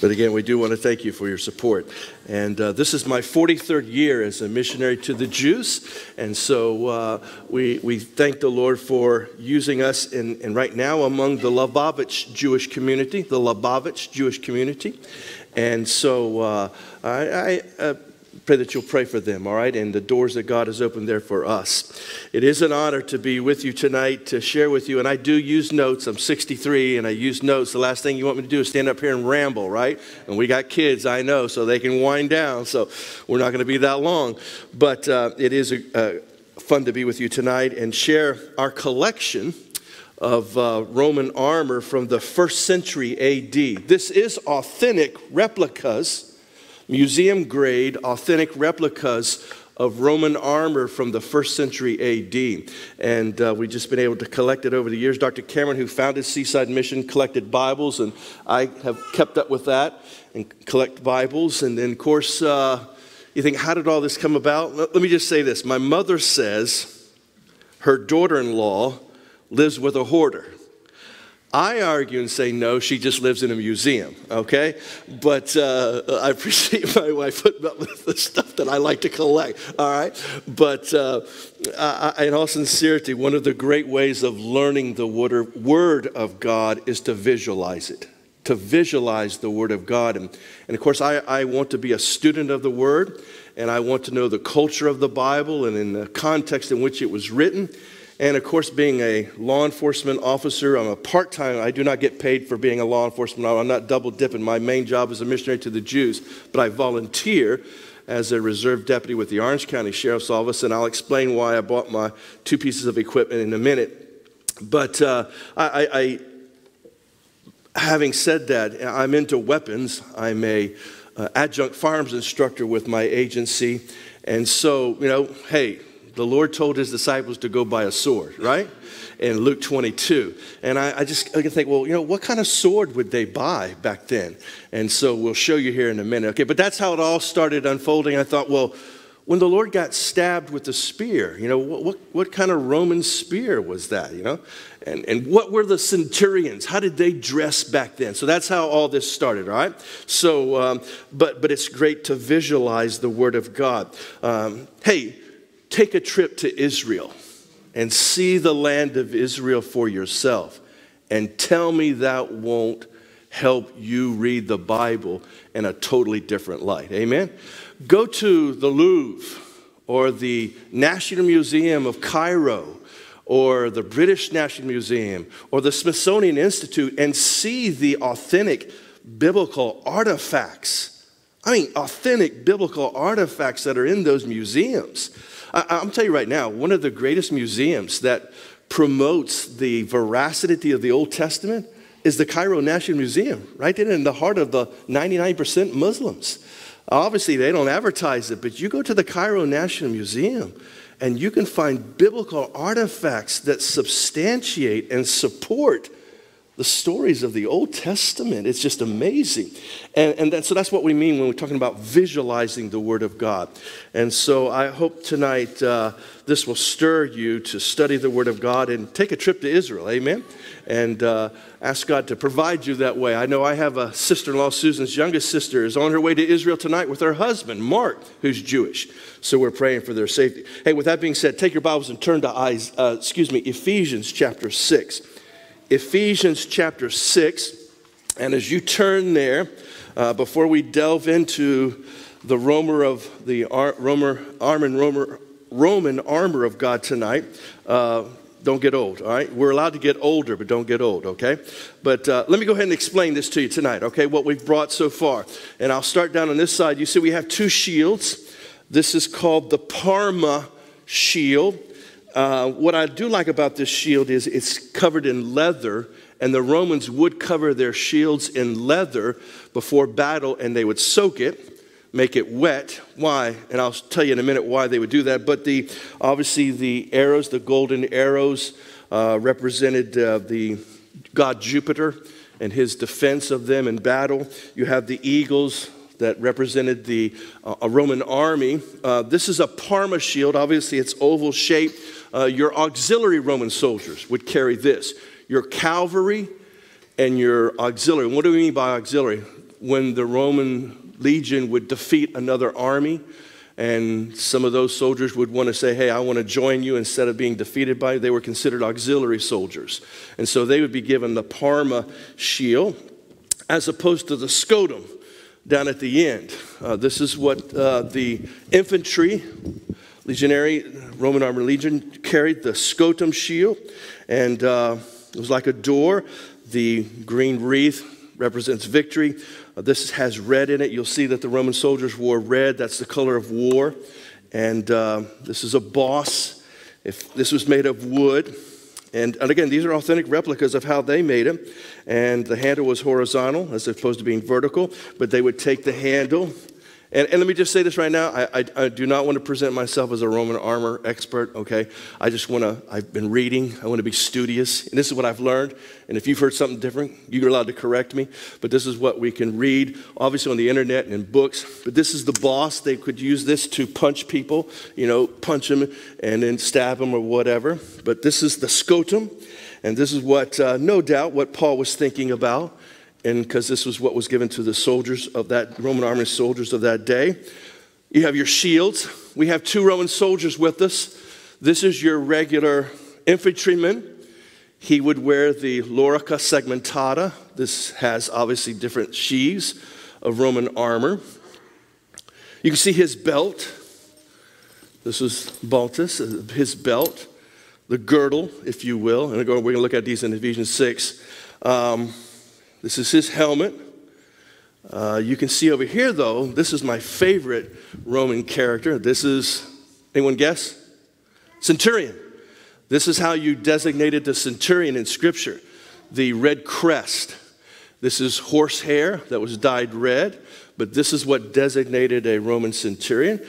But again, we do want to thank you for your support. And uh, this is my 43rd year as a missionary to the Jews. And so uh, we, we thank the Lord for using us in, right now among the Lubavitch Jewish community, the Lubavitch Jewish community. And so uh, I, I uh, pray that you'll pray for them, all right, and the doors that God has opened there for us. It is an honor to be with you tonight to share with you, and I do use notes. I'm 63 and I use notes. The last thing you want me to do is stand up here and ramble, right? And we got kids, I know, so they can wind down, so we're not going to be that long. But uh, it is a, uh, fun to be with you tonight and share our collection of uh, Roman armor from the first century AD. This is authentic replicas museum grade, authentic replicas of Roman armor from the first century AD. And uh, we've just been able to collect it over the years. Dr. Cameron, who founded Seaside Mission, collected Bibles, and I have kept up with that and collect Bibles. And then, of course, uh, you think, how did all this come about? Let me just say this. My mother says her daughter in law lives with a hoarder. I argue and say no, she just lives in a museum, okay? But uh, I appreciate my wife putting up with the stuff that I like to collect, all right? But uh, I, in all sincerity, one of the great ways of learning the Word of God is to visualize it, to visualize the Word of God. And, and of course, I, I want to be a student of the Word, and I want to know the culture of the Bible and in the context in which it was written. And of course, being a law enforcement officer, I'm a part time, I do not get paid for being a law enforcement officer. I'm not double dipping. My main job is a missionary to the Jews, but I volunteer as a reserve deputy with the Orange County Sheriff's Office, and I'll explain why I bought my two pieces of equipment in a minute. But uh, I, I, having said that, I'm into weapons. I'm a uh, adjunct firearms instructor with my agency, and so you know, hey, the Lord told his disciples to go buy a sword, right? In Luke 22. And I, I just I can think, well, you know, what kind of sword would they buy back then? And so we'll show you here in a minute. Okay, but that's how it all started unfolding. I thought, well, when the Lord got stabbed with a spear, you know, what, what, what, kind of Roman spear was that, you know? And, and what were the centurions? How did they dress back then? So that's how all this started, all right? So, um, but, but it's great to visualize the Word of God. Um, hey, take a trip to Israel and see the land of Israel for yourself and tell me that won't help you read the Bible in a totally different light. Amen? Go to the Louvre or the National Museum of Cairo or the British National Museum or the Smithsonian Institute and see the authentic biblical artifacts. I mean, authentic biblical artifacts that are in those museums. I, am tell you right now, one of the greatest museums that promotes the veracity of the Old Testament is the Cairo National Museum, right there in the heart of the 99% Muslims. Obviously, they don't advertise it, but you go to the Cairo National Museum and you can find biblical artifacts that substantiate and support the stories of the Old Testament. It's just amazing. And, and that, so that's what we mean when we're talking about visualizing the Word of God. And so I hope tonight uh, this will stir you to study the Word of God and take a trip to Israel. Amen? And uh, ask God to provide you that way. I know I have a sister in law, Susan's youngest sister, is on her way to Israel tonight with her husband, Mark, who's Jewish. So we're praying for their safety. Hey, with that being said, take your Bibles and turn to uh, excuse me, Ephesians chapter 6. Ephesians chapter 6. And as you turn there, uh, before we delve into the Romer of the Ar- Romer, Romer, Roman armor of God tonight, uh, don't get old, all right? We're allowed to get older, but don't get old, okay? But uh, let me go ahead and explain this to you tonight, okay? What we've brought so far. And I'll start down on this side. You see, we have two shields. This is called the Parma shield. Uh, what I do like about this shield is it's covered in leather, and the Romans would cover their shields in leather before battle, and they would soak it, make it wet. Why? And I'll tell you in a minute why they would do that. But the obviously the arrows, the golden arrows, uh, represented uh, the god Jupiter and his defense of them in battle. You have the eagles, that represented the uh, Roman army. Uh, this is a Parma shield. Obviously, it's oval shaped. Uh, your auxiliary Roman soldiers would carry this. Your cavalry and your auxiliary. What do we mean by auxiliary? when the Roman legion would defeat another army, and some of those soldiers would want to say, Hey, I want to join you instead of being defeated by you. They were considered auxiliary soldiers. And so they would be given the Parma shield as opposed to the scutum down at the end. Uh, this is what uh, the infantry, legionary, Roman armored legion carried the scutum shield, and uh, it was like a door. The green wreath represents victory. Uh, this has red in it. You'll see that the Roman soldiers wore red. That's the color of war. And uh, this is a boss. If this was made of wood, and, and, again, these are authentic replicas of how they made them. And the handle was horizontal as opposed to being vertical, but they would take the handle and, and, let me just say this right now. I, I, I, do not want to present myself as a Roman armor expert, okay? I just want to, I've been reading. I want to be studious. And this is what I've learned. And if you've heard something different, you're allowed to correct me. But this is what we can read, obviously on the internet and in books. But this is the boss. They could use this to punch people, you know, punch them and then stab them or whatever. But this is the scutum. And this is what, uh, no doubt, what Paul was thinking about and because this was what was given to the soldiers of that Roman army soldiers of that day. You have your shields. We have two Roman soldiers with us. This is your regular infantryman. He would wear the lorica segmentata. This has obviously different sheaths of Roman armor. You can see his belt. This is Balteus, uh, his belt, the girdle, if you will. And we're going to look at these in Ephesians 6. Um, this is his helmet. Uh, you can see over here, though, this is my favorite Roman character. This is, anyone guess? Centurion. This is how you designated the centurion in Scripture the red crest. This is horse hair that was dyed red, but this is what designated a Roman centurion.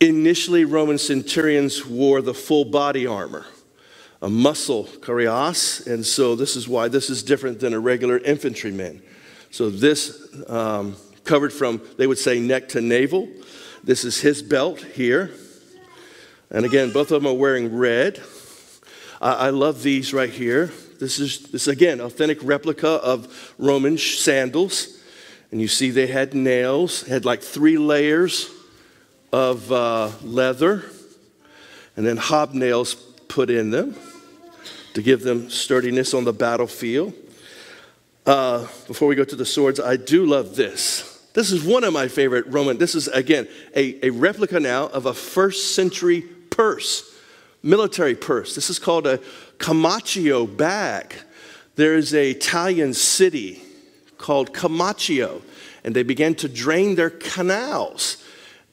Initially, Roman centurions wore the full body armor a muscle cuirass, and so this is why this is different than a regular infantryman. So this um, covered from, they would say, neck to navel. This is his belt here. And again, both of them are wearing red. I, I love these right here. This is, this again, authentic replica of Roman sandals. And you see they had nails, had like three layers of uh, leather, and then hobnails put in them to give them sturdiness on the battlefield. Uh, before we go to the swords, I do love this. This is one of my favorite Roman. This is, again, a, a replica now of a first century purse, military purse. This is called a Comacchio bag. There is a Italian city called Comacchio, and they began to drain their canals.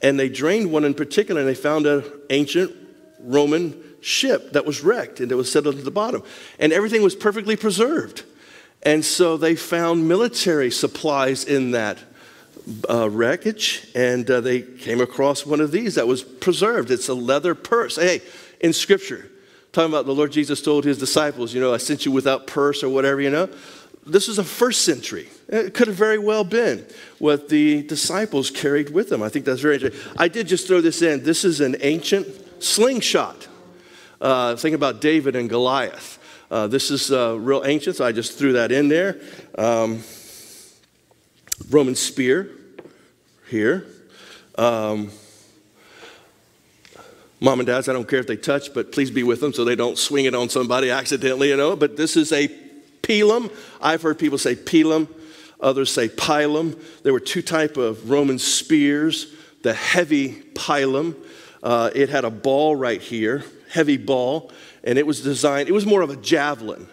And they drained one in particular, and they found an ancient Roman ship that was wrecked and it was settled at the bottom. And everything was perfectly preserved. And so they found military supplies in that uh, wreckage, and uh, they came across one of these that was preserved. It's a leather purse. Hey, in Scripture, talking about the Lord Jesus told his disciples, you know, I sent you without purse or whatever, you know. This was a first century. It could have very well been what the disciples carried with them. I think that's very interesting. I did just throw this in. This is an ancient slingshot. Uh, think about David and Goliath. Uh, this is uh, real ancient, so I just threw that in there. Um, Roman spear here. Um, mom and dads, I don't care if they touch, but please be with them so they don't swing it on somebody accidentally, you know. But this is a pilum. I've heard people say pilum, others say pilum. There were two type of Roman spears. The heavy pilum, uh, it had a ball right here heavy ball, and it was designed, it was more of a javelin.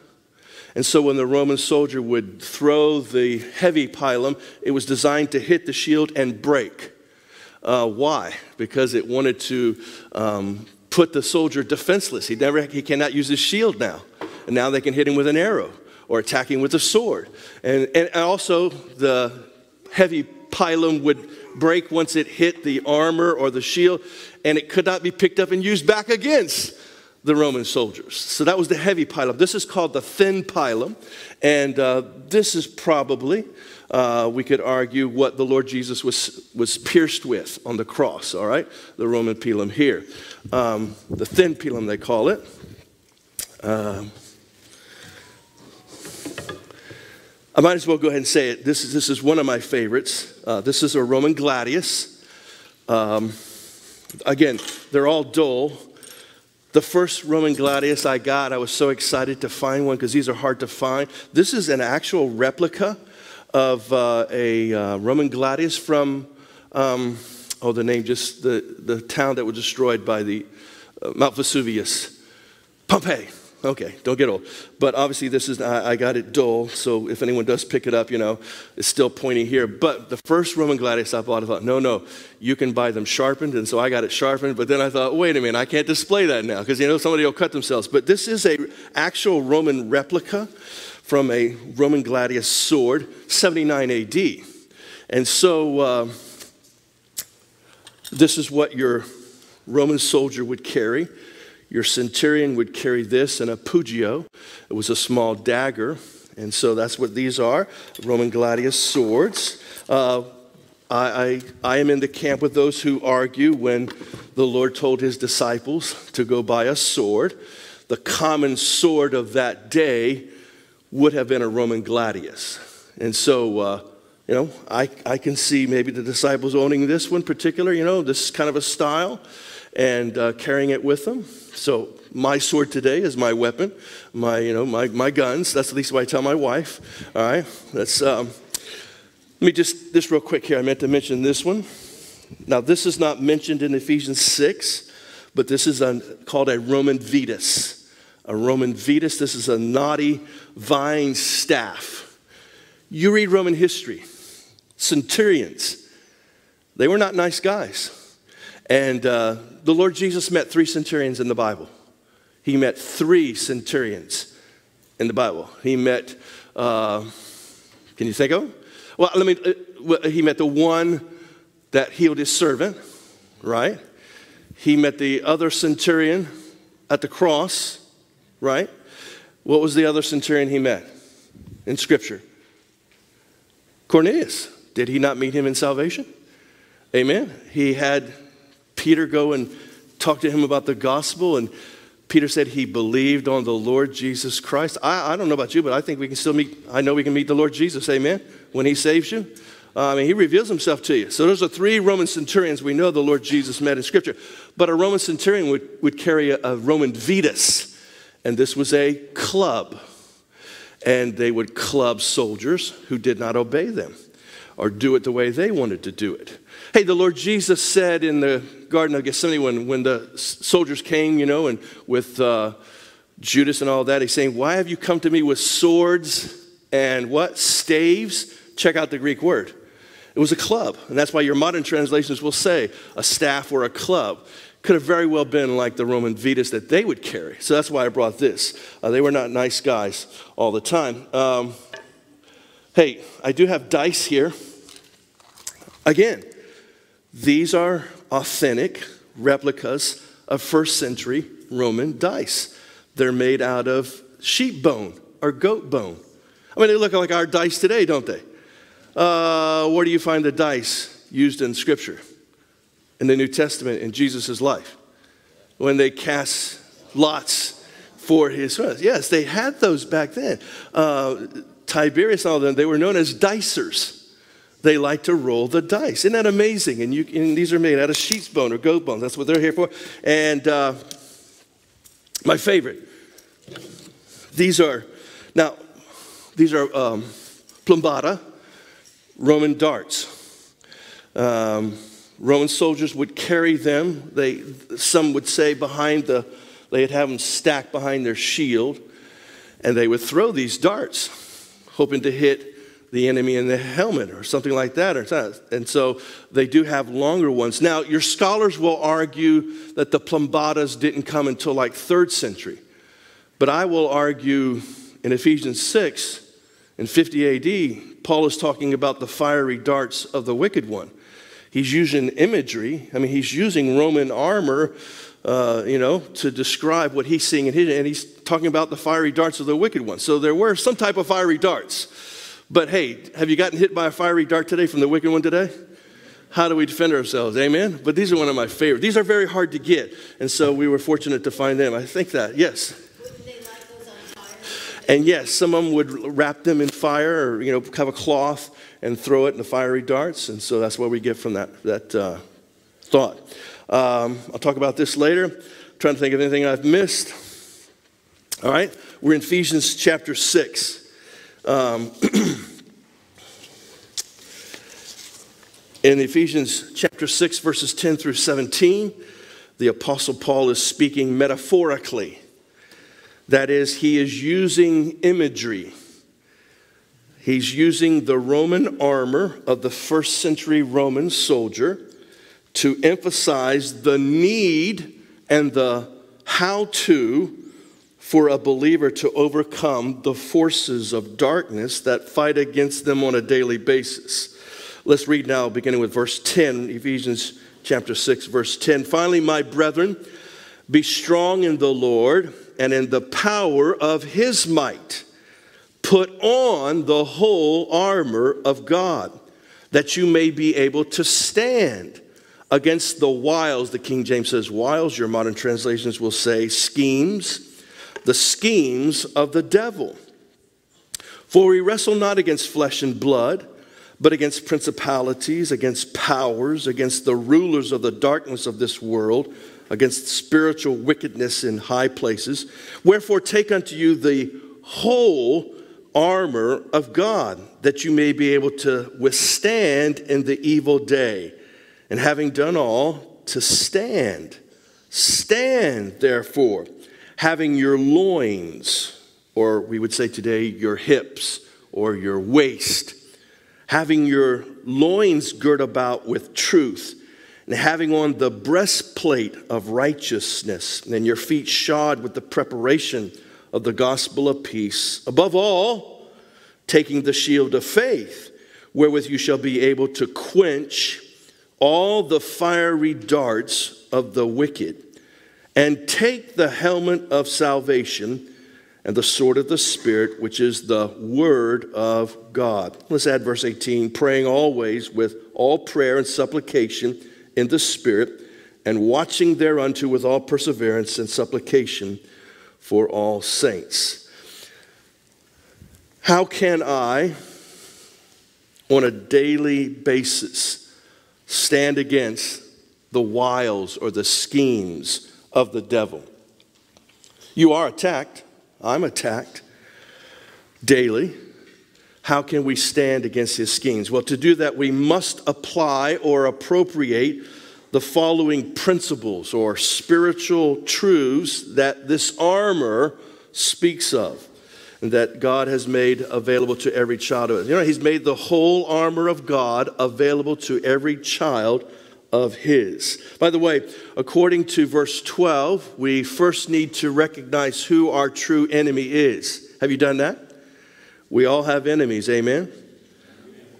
And so when the Roman soldier would throw the heavy pilum, it was designed to hit the shield and break. Uh, why? Because it wanted to um, put the soldier defenseless. He, never, he cannot use his shield now. And now they can hit him with an arrow or attacking with a sword. And, and also, the heavy pilum would break once it hit the armor or the shield, and it could not be picked up and used back against the Roman soldiers. So that was the heavy pilum. This is called the thin pilum, and uh, this is probably, uh, we could argue, what the Lord Jesus was, was pierced with on the cross, all right? The Roman pilum here. Um, the thin pilum, they call it. Um, I might as well go ahead and say it. This is, this is one of my favorites. Uh, this is a Roman gladius. Um, again, they're all dull. The first Roman gladius I got, I was so excited to find one because these are hard to find. This is an actual replica of uh, a uh, Roman gladius from, um, oh, the name, just the, the town that was destroyed by the uh, Mount Vesuvius. Pompeii. Okay, don't get old. But obviously, this is, I, I, got it dull, so if anyone does pick it up, you know, it's still pointing here. But the first Roman gladius I bought, I thought, no, no, you can buy them sharpened. And so I got it sharpened. But then I thought, wait a minute, I can't display that now because, you know, somebody will cut themselves. But this is a actual Roman replica from a Roman gladius sword, 79 AD. And so uh, this is what your Roman soldier would carry. Your centurion would carry this and a pugio. It was a small dagger. And so that's what these are Roman gladius swords. Uh, I, I, I am in the camp with those who argue when the Lord told his disciples to go buy a sword, the common sword of that day would have been a Roman gladius. And so, uh, you know, I, I can see maybe the disciples owning this one particular, you know, this kind of a style and uh, carrying it with them. So my sword today is my weapon, my, you know, my, my guns. That's at least what I tell my wife. All right, that's, um, let me just, this real quick here. I meant to mention this one. Now, this is not mentioned in Ephesians 6, but this is a, called a Roman vetus. A Roman vetus, this is a knotty vine staff. You read Roman history, centurions, they were not nice guys. And uh, the Lord Jesus met three centurions in the Bible. He met three centurions in the Bible. He met, uh, can you think of them? Well, let me, uh, he met the one that healed his servant, right? He met the other centurion at the cross, right? What was the other centurion he met in Scripture? Cornelius. Did he not meet him in salvation? Amen. He had Peter go and talk to him about the gospel, and Peter said he believed on the Lord Jesus Christ. I, I don't know about you, but I think we can still meet, I know we can meet the Lord Jesus, amen, when he saves you. Uh, I mean, he reveals himself to you. So those are three Roman centurions we know the Lord Jesus met in Scripture. But a Roman centurion would, would carry a, a Roman vetus, and this was a club. And they would club soldiers who did not obey them or do it the way they wanted to do it. Hey, the Lord Jesus said in the Garden of Gethsemane when, when the soldiers came, you know, and with uh, Judas and all that, he's saying, Why have you come to me with swords and what? Staves? Check out the Greek word. It was a club. And that's why your modern translations will say a staff or a club. Could have very well been like the Roman vetus that they would carry. So that's why I brought this. Uh, they were not nice guys all the time. Um, hey, I do have dice here. Again, these are authentic replicas of first century Roman dice. They're made out of sheep bone or goat bone. I mean, they look like our dice today, don't they? Uh, where do you find the dice used in Scripture? In the New Testament, in Jesus' life. When they cast lots for his Yes, they had those back then. Uh, Tiberius and all them, they were known as dicers they like to roll the dice. Isn't that amazing? And, you, and these are made out of sheep's bone or goat bone. That's what they're here for. And uh, my favorite, these are, now, these are um, plumbata, Roman darts. Um, Roman soldiers would carry them. They, some would say behind the, they'd have them stacked behind their shield, and they would throw these darts, hoping to hit the enemy in the helmet or something like that. And so they do have longer ones. Now, your scholars will argue that the plumbatas didn't come until like third century. But I will argue in Ephesians 6 in 50 AD, Paul is talking about the fiery darts of the wicked one. He's using imagery. I mean, he's using Roman armor, uh, you know, to describe what he's seeing and he's talking about the fiery darts of the wicked one. So there were some type of fiery darts. But hey, have you gotten hit by a fiery dart today from the wicked one today? How do we defend ourselves? Amen? But these are one of my favorite. These are very hard to get. And so we were fortunate to find them. I think that, yes. And yes, some of them would wrap them in fire or, you know, have a cloth and throw it in the fiery darts. And so that's what we get from that, that uh, thought. Um, I'll talk about this later. I'm trying to think of anything I've missed. All right, we're in Ephesians chapter 6. Um, in Ephesians chapter 6, verses 10 through 17, the Apostle Paul is speaking metaphorically. That is, he is using imagery. He's using the Roman armor of the first century Roman soldier to emphasize the need and the how to for a believer to overcome the forces of darkness that fight against them on a daily basis. Let's read now, beginning with verse 10, Ephesians chapter 6, verse 10. Finally, my brethren, be strong in the Lord and in the power of his might. Put on the whole armor of God, that you may be able to stand against the wiles. The King James says wiles, your modern translations will say schemes the schemes of the devil. For we wrestle not against flesh and blood, but against principalities, against powers, against the rulers of the darkness of this world, against spiritual wickedness in high places. Wherefore, take unto you the whole armor of God, that you may be able to withstand in the evil day. And having done all, to stand. Stand, therefore having your loins, or we would say today, your hips or your waist, having your loins girt about with truth, and having on the breastplate of righteousness, and your feet shod with the preparation of the gospel of peace. Above all, taking the shield of faith, wherewith you shall be able to quench all the fiery darts of the wicked and take the helmet of salvation and the sword of the Spirit, which is the Word of God. Let's add verse 18 praying always with all prayer and supplication in the Spirit, and watching thereunto with all perseverance and supplication for all saints. How can I, on a daily basis, stand against the wiles or the schemes? Of the devil. You are attacked. I'm attacked daily. How can we stand against his schemes? Well, to do that, we must apply or appropriate the following principles or spiritual truths that this armor speaks of and that God has made available to every child. You know, He's made the whole armor of God available to every child of his. By the way, according to verse 12, we first need to recognize who our true enemy is. Have you done that? We all have enemies, amen?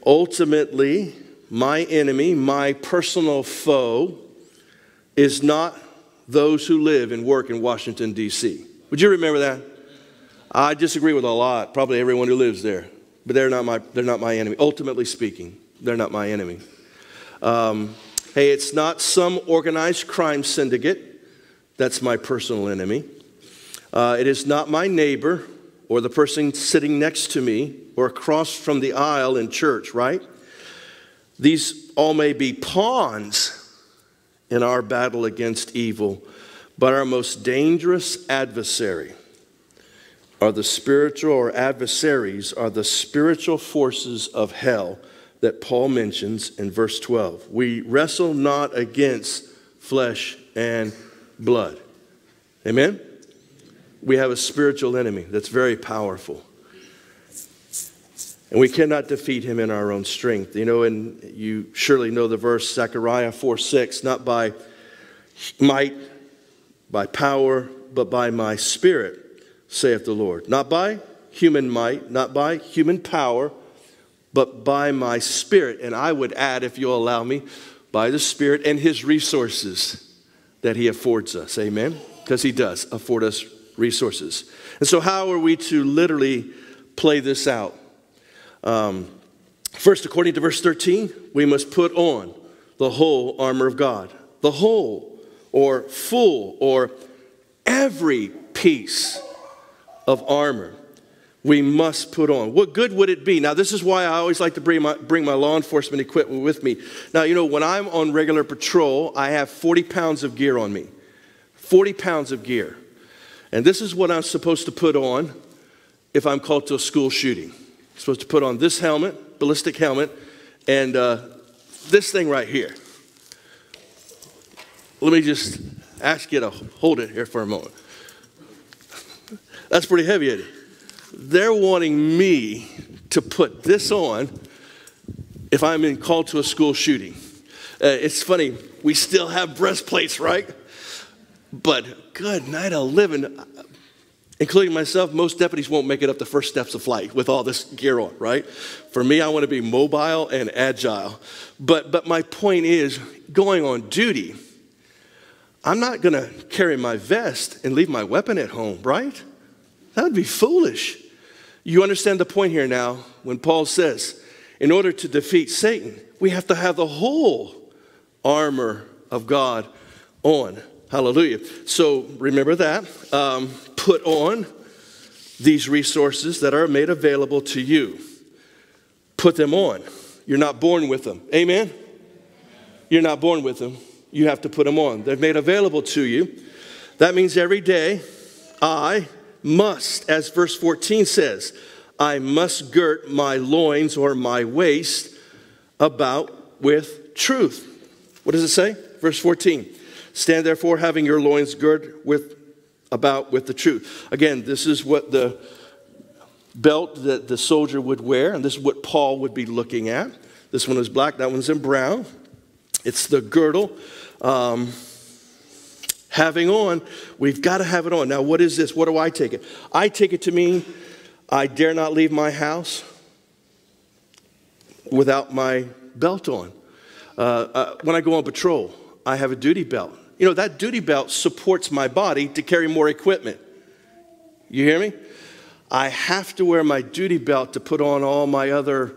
Ultimately, my enemy, my personal foe, is not those who live and work in Washington, D.C. Would you remember that? I disagree with a lot, probably everyone who lives there, but they're not my, they're not my enemy. Ultimately speaking, they're not my enemy. Um, Hey, it's not some organized crime syndicate. That's my personal enemy. Uh, it is not my neighbor or the person sitting next to me or across from the aisle in church, right? These all may be pawns in our battle against evil, but our most dangerous adversary are the spiritual or adversaries are the spiritual forces of hell that Paul mentions in verse 12. We wrestle not against flesh and blood. Amen? We have a spiritual enemy that's very powerful. And we cannot defeat him in our own strength. You know, and you surely know the verse, Zechariah 4 6, not by might, by power, but by my spirit, saith the Lord. Not by human might, not by human power, but by my Spirit. And I would add, if you'll allow me, by the Spirit and His resources that He affords us. Amen? Because He does afford us resources. And so, how are we to literally play this out? Um, first, according to verse 13, we must put on the whole armor of God. The whole, or full, or every piece of armor. We must put on. What good would it be? Now, this is why I always like to bring my, bring my law enforcement equipment with me. Now, you know, when I'm on regular patrol, I have 40 pounds of gear on me. 40 pounds of gear. And this is what I'm supposed to put on if I'm called to a school shooting. I'm supposed to put on this helmet, ballistic helmet, and uh, this thing right here. Let me just ask you to hold it here for a moment. That's pretty heavy, Eddie. They're wanting me to put this on if I'm in called to a school shooting. Uh, it's funny, we still have breastplates, right? But good night of living, including myself, most deputies won't make it up the first steps of flight with all this gear on, right? For me, I want to be mobile and agile. But, but my point is, going on duty, I'm not going to carry my vest and leave my weapon at home, right? That would be foolish. You understand the point here now when Paul says, in order to defeat Satan, we have to have the whole armor of God on. Hallelujah. So remember that. Um, put on these resources that are made available to you. Put them on. You're not born with them. Amen? You're not born with them. You have to put them on. They're made available to you. That means every day I must, as verse 14 says, I must girt my loins or my waist about with truth. What does it say? Verse 14. Stand therefore, having your loins girt with about with the truth. Again, this is what the belt that the soldier would wear, and this is what Paul would be looking at. This one is black, that one's in brown. It's the girdle. Um, having on, we've got to have it on. Now, what is this? What do I take it? I take it to mean I dare not leave my house without my belt on. Uh, uh, when I go on patrol, I have a duty belt. You know, that duty belt supports my body to carry more equipment. You hear me? I have to wear my duty belt to put on all my other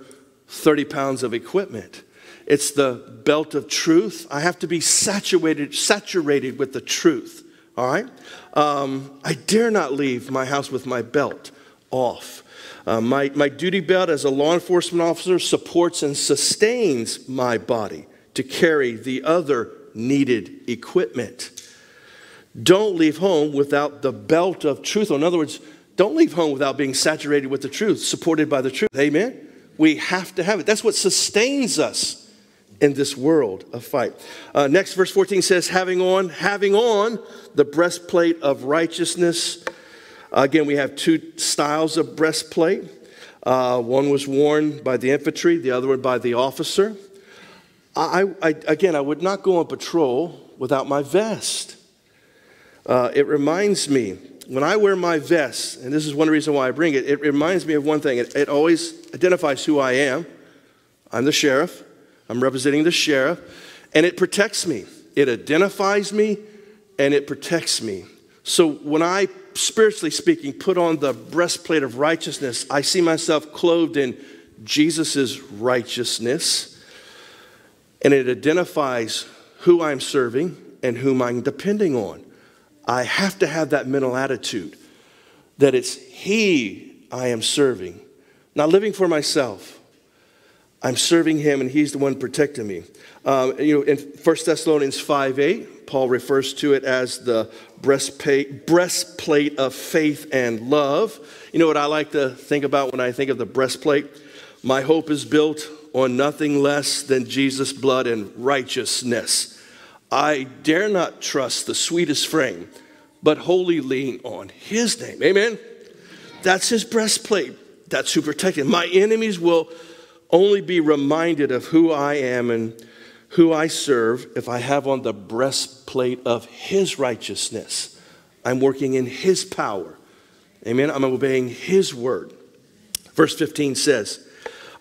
30 pounds of equipment. It's the belt of truth. I have to be saturated, saturated with the truth. All right? Um, I dare not leave my house with my belt off. Uh, my, my duty belt as a law enforcement officer supports and sustains my body to carry the other needed equipment. Don't leave home without the belt of truth. In other words, don't leave home without being saturated with the truth, supported by the truth. Amen? We have to have it. That's what sustains us in this world of fight. Uh, next, verse 14 says, having on, having on the breastplate of righteousness. Again, we have two styles of breastplate. Uh, one was worn by the infantry, the other one by the officer. I, I, again, I would not go on patrol without my vest. Uh, it reminds me, when I wear my vest, and this is one reason why I bring it, it reminds me of one thing. It, it always identifies who I am. I'm the sheriff. I'm representing the sheriff, and it protects me. It identifies me and it protects me. So when I, spiritually speaking, put on the breastplate of righteousness, I see myself clothed in Jesus' righteousness, and it identifies who I'm serving and whom I'm depending on. I have to have that mental attitude that it's He I am serving, not living for myself I'm serving him and he's the one protecting me. Um, you know, in 1 Thessalonians 5 8, Paul refers to it as the breastplate, breastplate of faith and love. You know what I like to think about when I think of the breastplate? My hope is built on nothing less than Jesus' blood and righteousness. I dare not trust the sweetest frame, but wholly lean on his name. Amen? That's his breastplate. That's who protected. My enemies will only be reminded of who I am and who I serve if I have on the breastplate of His righteousness. I'm working in His power. Amen. I'm obeying His word. Verse 15 says,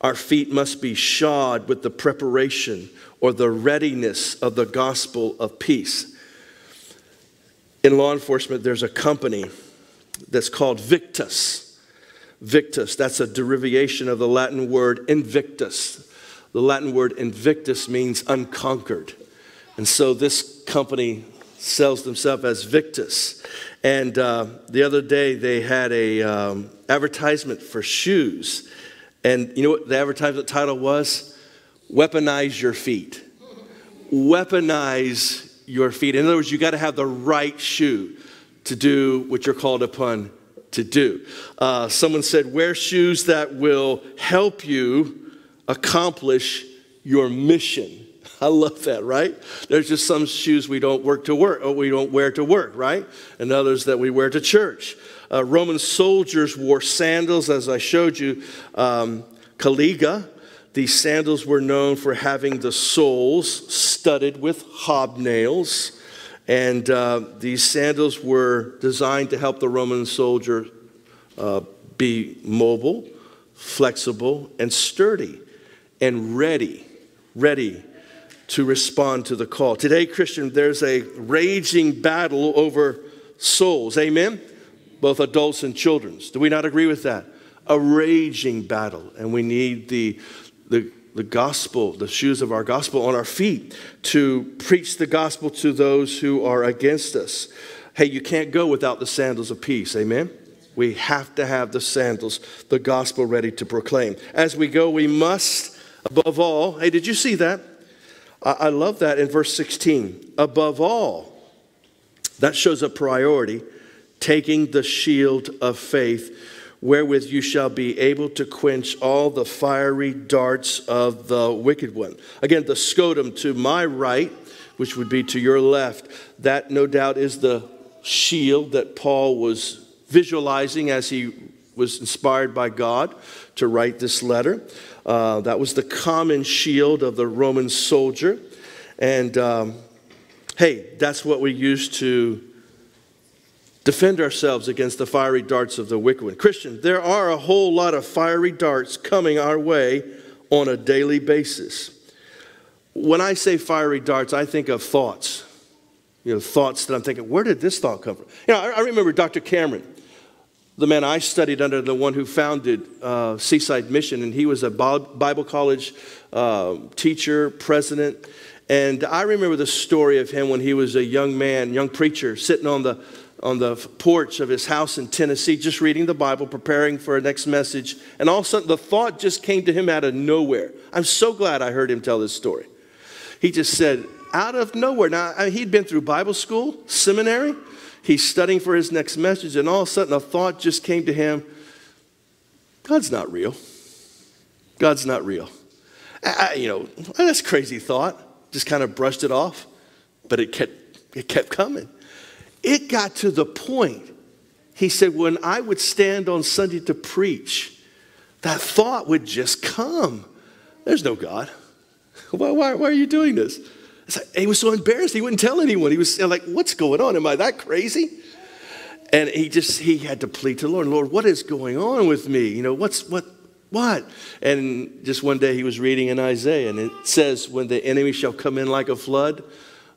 Our feet must be shod with the preparation or the readiness of the gospel of peace. In law enforcement, there's a company that's called Viktos. Viktos, that's a derivation of the Latin word invictus. The Latin word invictus means unconquered. And so this company sells themselves as Viktos. And uh, the other day they had a um, advertisement for shoes. And you know what the advertisement title was? Weaponize your feet. Weaponize your feet. In other words, you got to have the right shoe to do what you're called upon to do. Uh, someone said, wear shoes that will help you accomplish your mission. I love that, right? There's just some shoes we don't work to work, or we don't wear to work, right? And others that we wear to church. Uh, Roman soldiers wore sandals, as I showed you. Um, Caliga, these sandals were known for having the soles studded with hobnails. And uh, these sandals were designed to help the Roman soldier uh, be mobile, flexible, and sturdy, and ready, ready to respond to the call. Today, Christian, there's a raging battle over souls. Amen? Both adults and children's. Do we not agree with that? A raging battle. And we need the, the, the gospel, the shoes of our gospel on our feet to preach the gospel to those who are against us. Hey, you can't go without the sandals of peace. Amen? We have to have the sandals, the gospel ready to proclaim. As we go, we must, above all, hey, did you see that? I love that in verse 16. Above all, that shows a priority, taking the shield of faith, wherewith you shall be able to quench all the fiery darts of the wicked one. Again, the scutum to my right, which would be to your left, that no doubt is the shield that Paul was visualizing as he was inspired by God to write this letter. Uh, that was the common shield of the Roman soldier. And um, hey, that's what we use to defend ourselves against the fiery darts of the wicked one. Christian, there are a whole lot of fiery darts coming our way on a daily basis. When I say fiery darts, I think of thoughts. You know, thoughts that I'm thinking, where did this thought come from? You know, I, I remember Dr. Cameron the man I studied under, the one who founded uh, Seaside Mission, and he was a Bible college uh, teacher, president. And I remember the story of him when he was a young man, young preacher, sitting on the on the porch of his house in Tennessee, just reading the Bible, preparing for a next message. And all of a sudden, the thought just came to him out of nowhere. I'm so glad I heard him tell this story. He just said, out of nowhere. Now, he'd been through Bible school, seminary, He's studying for his next message, and all of a sudden a thought just came to him God's not real. God's not real. I, you know, that's crazy thought. Just kind of brushed it off, but it kept, it kept coming. It got to the point, he said, when I would stand on Sunday to preach, that thought would just come. There's no God. Why, why, why are you doing this? He was so embarrassed, he wouldn't tell anyone. He was like, What's going on? Am I that crazy? And he just, he had to plead to the Lord, Lord, what is going on with me? You know, what's, what, what? And just one day he was reading in Isaiah, and it says, When the enemy shall come in like a flood,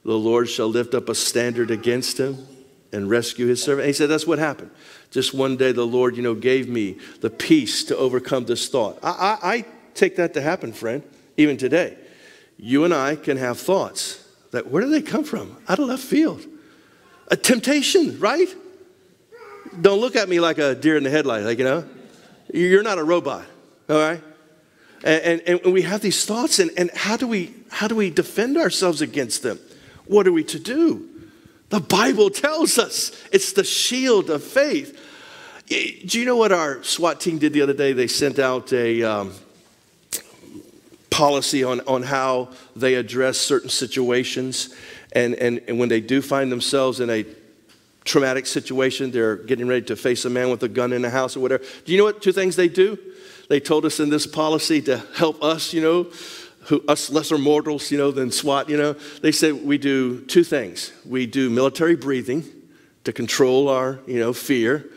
the Lord shall lift up a standard against him and rescue his servant. And he said, That's what happened. Just one day the Lord, you know, gave me the peace to overcome this thought. I, I, I take that to happen, friend, even today you and I can have thoughts that where do they come from? Out of left field. A temptation, right? Don't look at me like a deer in the headlight, like, you know, you're not a robot, all right? And, and, and we have these thoughts, and, and how, do we, how do we defend ourselves against them? What are we to do? The Bible tells us it's the shield of faith. Do you know what our SWAT team did the other day? They sent out a, um, policy on, on how they address certain situations. And, and, and when they do find themselves in a traumatic situation, they're getting ready to face a man with a gun in the house or whatever. Do you know what two things they do? They told us in this policy to help us, you know, who, us lesser mortals, you know, than SWAT, you know. They say we do two things. We do military breathing to control our, you know, fear.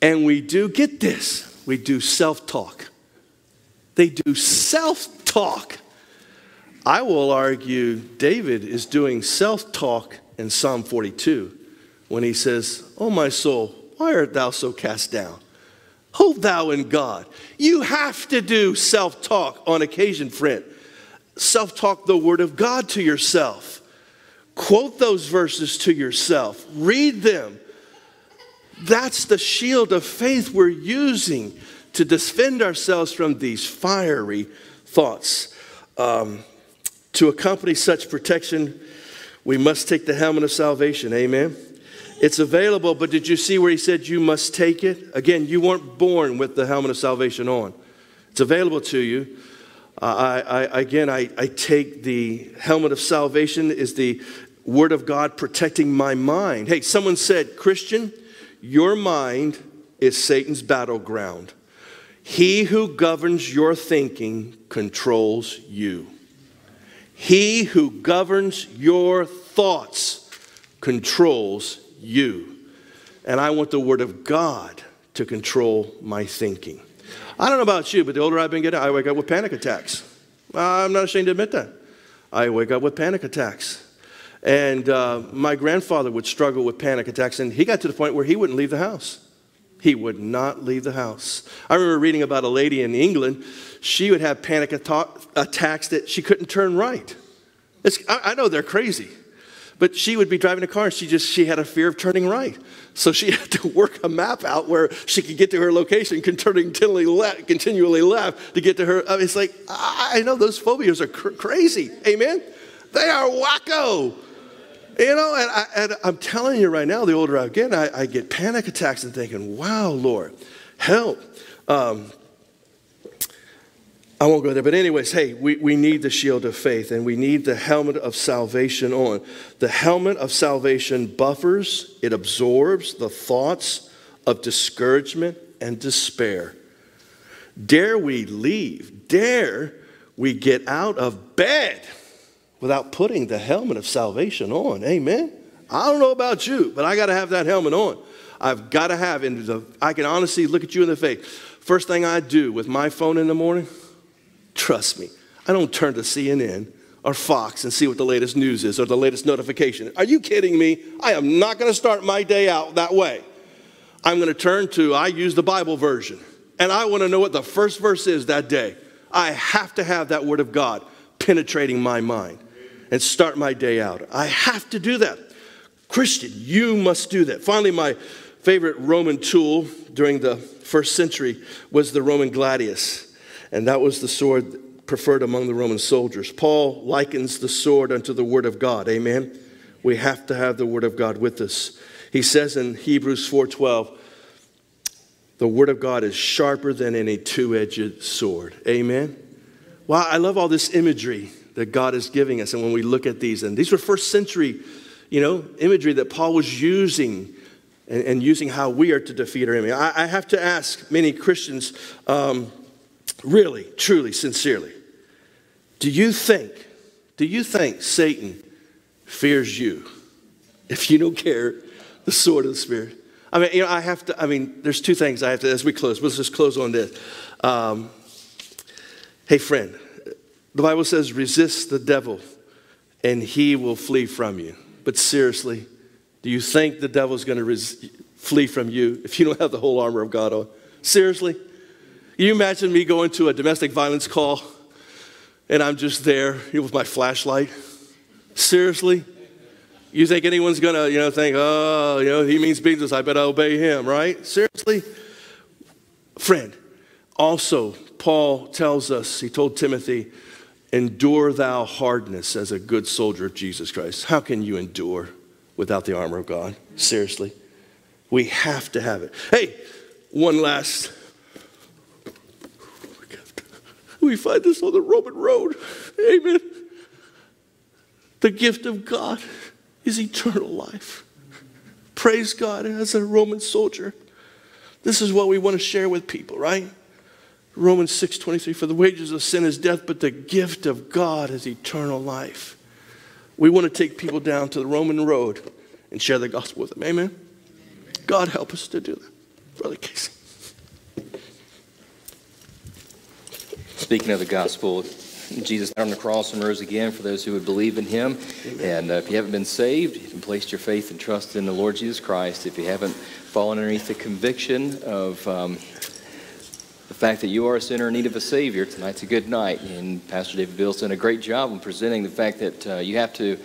And we do, get this, we do self talk. They do self talk. I will argue David is doing self talk in Psalm 42 when he says, Oh, my soul, why art thou so cast down? Hope thou in God. You have to do self talk on occasion, friend. Self talk the word of God to yourself. Quote those verses to yourself, read them. That's the shield of faith we're using to defend ourselves from these fiery thoughts. Um, to accompany such protection, we must take the helmet of salvation. Amen. It's available, but did you see where he said you must take it? Again, you weren't born with the helmet of salvation on. It's available to you. Uh, I, I, again, I, I take the helmet of salvation is the word of God protecting my mind. Hey, someone said, Christian, your mind is Satan's battleground. He who governs your thinking controls you. He who governs your thoughts controls you. And I want the Word of God to control my thinking. I don't know about you, but the older I've been getting, I wake up with panic attacks. I'm not ashamed to admit that. I wake up with panic attacks. And uh, my grandfather would struggle with panic attacks, and he got to the point where he wouldn't leave the house. He would not leave the house. I remember reading about a lady in England. She would have panic attacks that she couldn't turn right. I, I know they're crazy. But she would be driving a car and she just she had a fear of turning right. So she had to work a map out where she could get to her location, continually left, continually left to get to her. Mean, it's like, I know those phobias are cr- crazy. Amen? They are wacko. You know, and, I, am telling you right now, the older I get, I, I, get panic attacks and thinking, wow, Lord, help. Um, I won't go there. But, anyways, hey, we, we need the shield of faith and we need the helmet of salvation on. The helmet of salvation buffers, it absorbs the thoughts of discouragement and despair. Dare we leave? Dare we get out of bed without putting the helmet of salvation on? Amen. I don't know about you, but I got to have that helmet on. I've got to have it. I can honestly look at you in the face. First thing I do with my phone in the morning, Trust me, I don't turn to CNN or Fox and see what the latest news is or the latest notification. Are you kidding me? I am not going to start my day out that way. I'm going to turn to, I use the Bible version, and I want to know what the first verse is that day. I have to have that Word of God penetrating my mind and start my day out. I have to do that. Christian, you must do that. Finally, my favorite Roman tool during the first century was the Roman gladius and that was the sword preferred among the Roman soldiers. Paul likens the sword unto the word of God. Amen. We have to have the word of God with us. He says in Hebrews 4:12, the word of God is sharper than any two-edged sword. Amen. Wow, I love all this imagery that God is giving us. And when we look at these, and these were first century, you know, imagery that Paul was using and, using how we are to defeat our enemy. I, I have to ask many Christians, um, really, truly, sincerely, do you think, do you think Satan fears you if you don't care the sword of the Spirit? I mean, you know, I have to, I mean, there's two things I have to, as we close, let's just close on this. Um, hey, friend, the Bible says, resist the devil and he will flee from you. But seriously, do you think the devil's going to flee from you if you don't have the whole armor of God on? Seriously? You imagine me going to a domestic violence call and I'm just there with my flashlight? Seriously? You think anyone's gonna, you know, think, oh, you know, he means business, I better obey him, right? Seriously? Friend, also, Paul tells us, he told Timothy, endure thou hardness as a good soldier of Jesus Christ. How can you endure without the armor of God? Seriously? We have to have it. Hey, one last we find this on the Roman road. Amen. The gift of God is eternal life. Praise God as a Roman soldier. This is what we want to share with people, right? Romans 6:23 for the wages of sin is death but the gift of God is eternal life. We want to take people down to the Roman road and share the gospel with them. Amen. God help us to do that. Brother Casey. Speaking of the gospel, Jesus died on the cross and rose again for those who would believe in him. And uh, if you haven't been saved and placed your faith and trust in the Lord Jesus Christ, if you haven't fallen underneath the conviction of um, the fact that you are a sinner in need of a Savior, tonight's a good night. And Pastor David Beal's done a great job in presenting the fact that uh, you have to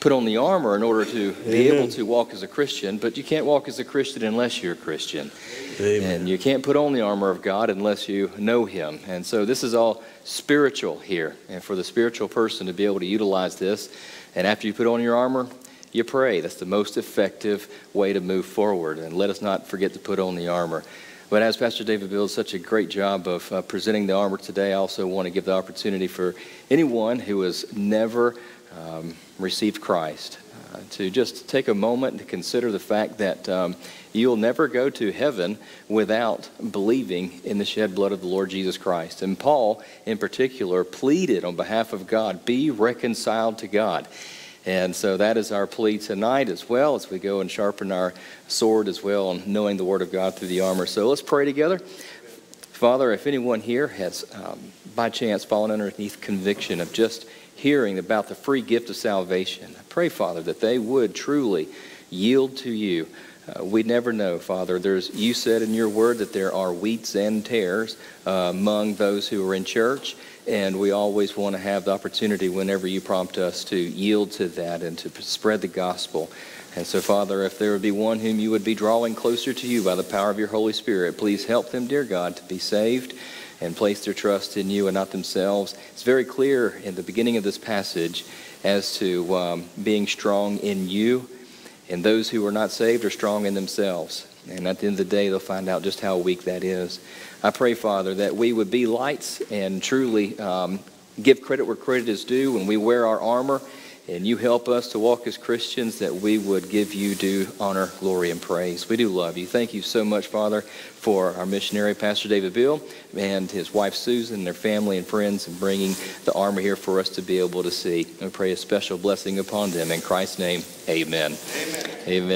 put on the armor in order to be Amen. able to walk as a Christian, but you can't walk as a Christian unless you're a Christian. Amen. And you can't put on the armor of God unless you know Him. And so this is all spiritual here. And for the spiritual person to be able to utilize this, and after you put on your armor, you pray. That's the most effective way to move forward. And let us not forget to put on the armor. But as Pastor David Beal's such a great job of uh, presenting the armor today, I also want to give the opportunity for anyone who has never um, received Christ to just take a moment to consider the fact that um, you'll never go to heaven without believing in the shed blood of the Lord Jesus Christ. And Paul, in particular, pleaded on behalf of God be reconciled to God. And so that is our plea tonight as well as we go and sharpen our sword as well on knowing the Word of God through the armor. So let's pray together. Father, if anyone here has um, by chance fallen underneath conviction of just hearing about the free gift of salvation, I pray, Father, that they would truly yield to you. Uh, we never know, Father. There's you said in your word that there are wheats and tares uh, among those who are in church, and we always want to have the opportunity whenever you prompt us to yield to that and to spread the gospel. And so, Father, if there would be one whom you would be drawing closer to you by the power of your Holy Spirit, please help them, dear God, to be saved and place their trust in you and not themselves. It's very clear in the beginning of this passage as to um, being strong in you, and those who are not saved are strong in themselves. And at the end of the day, they'll find out just how weak that is. I pray, Father, that we would be lights and truly um, give credit where credit is due when we wear our armor and you help us to walk as Christians that we would give you due honor, glory, and praise. We do love you. Thank you so much, Father, for our missionary, Pastor David Beal, and his wife, Susan, and their family and friends, and bringing the armor here for us to be able to see. We pray a special blessing upon them. In Christ's name, amen. Amen. amen.